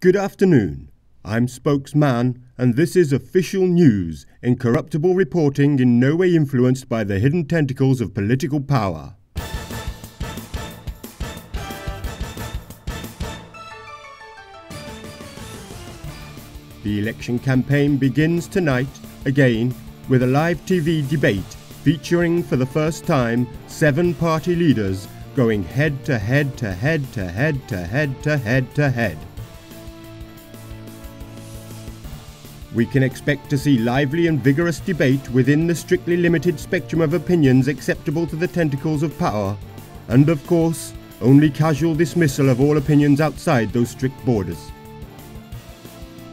Good afternoon. I'm Spokes Mann, and this is official news, incorruptible reporting in no way influenced by the hidden tentacles of political power. The election campaign begins tonight, again, with a live TV debate featuring for the first time seven party leaders going head to head to head to head to head to head to head. We can expect to see lively and vigorous debate within the strictly limited spectrum of opinions acceptable to the tentacles of power, and of course, only casual dismissal of all opinions outside those strict borders.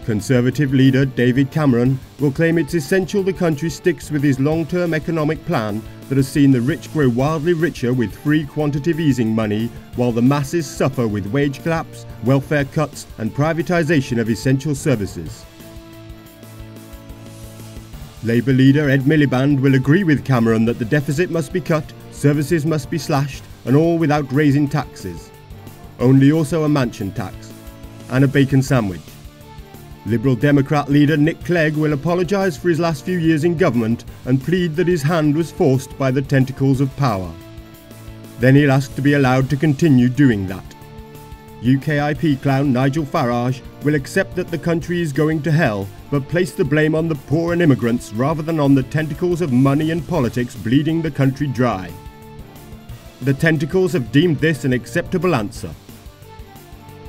Conservative leader David Cameron will claim it's essential the country sticks with his long term economic plan that has seen the rich grow wildly richer with free quantitative easing money, while the masses suffer with wage collapse, welfare cuts, and privatisation of essential services. Labour leader Ed Miliband will agree with Cameron that the deficit must be cut, services must be slashed, and all without raising taxes. Only also a mansion tax and a bacon sandwich. Liberal Democrat leader Nick Clegg will apologise for his last few years in government and plead that his hand was forced by the tentacles of power. Then he'll ask to be allowed to continue doing that. UKIP clown Nigel Farage will accept that the country is going to hell, but place the blame on the poor and immigrants rather than on the tentacles of money and politics bleeding the country dry. The tentacles have deemed this an acceptable answer.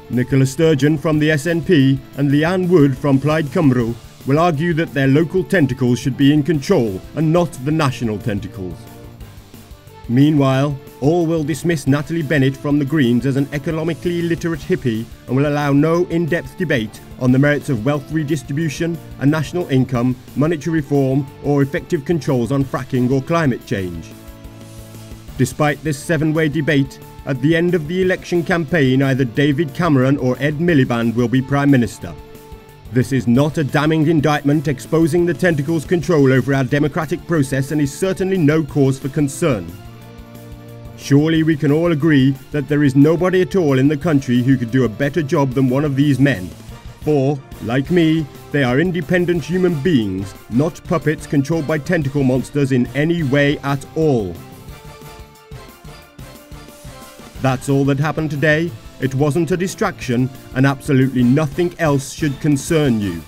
Nicola Sturgeon from the SNP and Leanne Wood from Plaid Cymru will argue that their local tentacles should be in control and not the national tentacles. Meanwhile, all will dismiss Natalie Bennett from the Greens as an economically illiterate hippie and will allow no in depth debate on the merits of wealth redistribution and national income, monetary reform, or effective controls on fracking or climate change. Despite this seven way debate, at the end of the election campaign, either David Cameron or Ed Miliband will be Prime Minister. This is not a damning indictment exposing the tentacles' control over our democratic process and is certainly no cause for concern. Surely we can all agree that there is nobody at all in the country who could do a better job than one of these men. For, like me, they are independent human beings, not puppets controlled by tentacle monsters in any way at all. That's all that happened today. It wasn't a distraction, and absolutely nothing else should concern you.